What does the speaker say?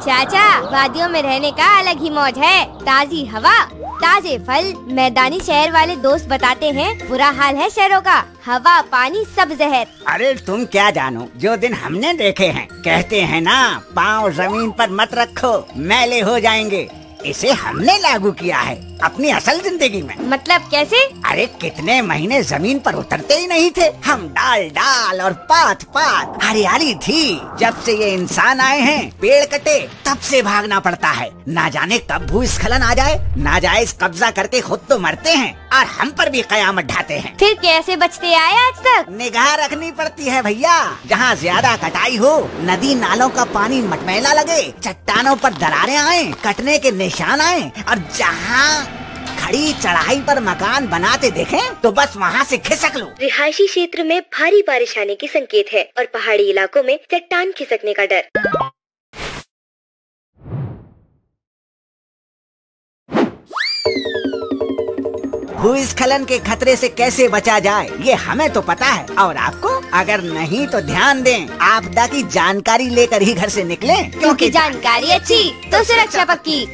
चाचा, वादियों में रहने का अलग ही मौज है। ताजी हवा, ताजे फल, मैदानी शहर वाले दोस्त बताते हैं, बुरा हाल है शहरों का। हवा, पानी, सब जहर। अरे, तुम क्या जानो, जो दिन हमने देखे हैं, कहते हैं ना, पाँव ज़मीन पर मत रखो, मैले हो जाएँगे। इसे हमने लागू किया है अपनी असल ज़िंदगी में। मतलब कैसे? अरे कितने महीने ज़मीन पर उतरते ही नहीं थे। हम डाल डाल और पात पात हरियाली थी। जब से ये इंसान आए हैं पेड़ कटे तब से भागना पड़ता है। ना जाने कब भूस्खलन आ जाए ना जाए कब्जा करके खुद तो मरते हैं। और हम पर भी कयामत ढाते हैं। फिर कैसे बचते आए आज तक? निगाह रखनी पड़ती है भैया। जहाँ ज़्यादा कटाई हो नदी नालों का पानी मटमैला लगे चट्टानों पर दरारें आए कटने के निशान आए और जहाँ खड़ी चढ़ाई पर मकान बनाते देखें तो बस वहाँ से खिसक लो। रिहायशी क्षेत्र में भारी बारिश आने की संकेत है और पहाड़ी इलाकों में चट्टान खिसकने का डर। भूस्खलन के खतरे से कैसे बचा जाए, ये हमें तो पता है। और आपको? अगर नहीं तो ध्यान दें, आपदा की जानकारी लेकर ही घर से निकलें क्योंकि जानकारी अच्छी तो सुरक्षा पक्की।